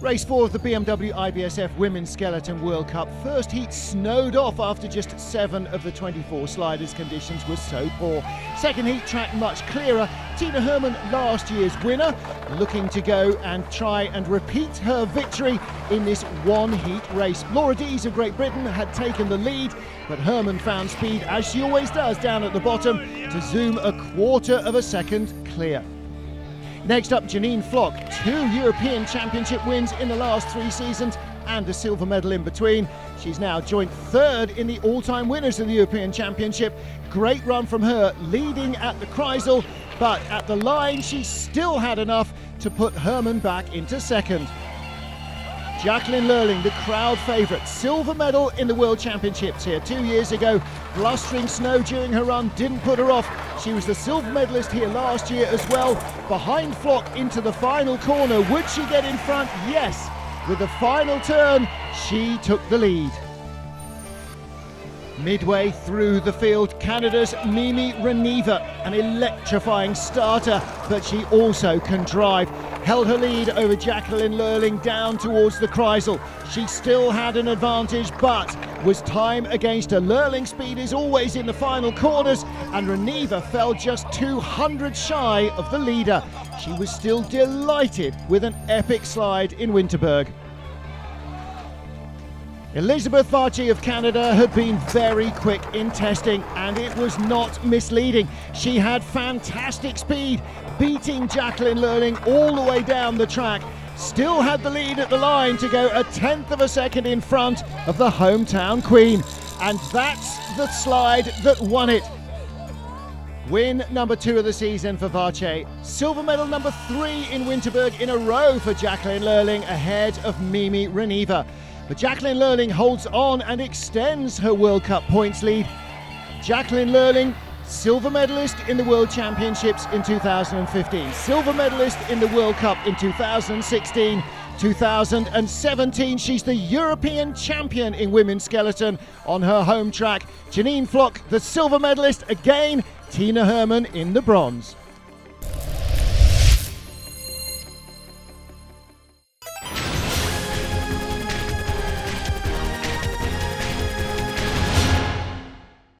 Race 4 of the BMW IBSF Women's Skeleton World Cup. First heat snowed off after just 7 of the 24 sliders conditions were so poor. Second heat track much clearer. Tina Hermann, last year's winner, looking to go and try and repeat her victory in this one heat race. Laura Deas of Great Britain had taken the lead, but Hermann found speed, as she always does, down at the bottom to zoom a quarter of a second clear. Next up, Janine Flock, two European Championship wins in the last three seasons and a silver medal in between. She's now joint third in the all-time winners of the European Championship. Great run from her, leading at the Kreisel, but at the line she still had enough to put Hermann back into second. Jacqueline Lölling, the crowd favourite, silver medal in the World Championships here two years ago. Blustering snow during her run didn't put her off. She was the silver medalist here last year as well. Behind Flock into the final corner. Would she get in front? Yes. With the final turn, she took the lead. Midway through the field, Canada's Mimi Rahneva, an electrifying starter, but she also can drive. Held her lead over Jacqueline Lölling down towards the Kreisel. She still had an advantage, but was time against her. Lölling speed is always in the final corners, and Rahneva fell just 200 shy of the leader. She was still delighted with an epic slide in Winterberg. Elisabeth Vathje of Canada had been very quick in testing and it was not misleading. She had fantastic speed, beating Jacqueline Lölling all the way down the track. Still had the lead at the line to go a tenth of a second in front of the hometown queen. And that's the slide that won it. Win number two of the season for Vathje. Silver medal number three in Winterberg in a row for Jacqueline Lölling ahead of Mimi Rahneva. But Jacqueline Lölling holds on and extends her World Cup points lead. Jacqueline Lölling, silver medalist in the World Championships in 2015, silver medalist in the World Cup in 2016. 2017, she's the European champion in women's skeleton on her home track. Janine Flock, the silver medalist again, Tina Hermann in the bronze.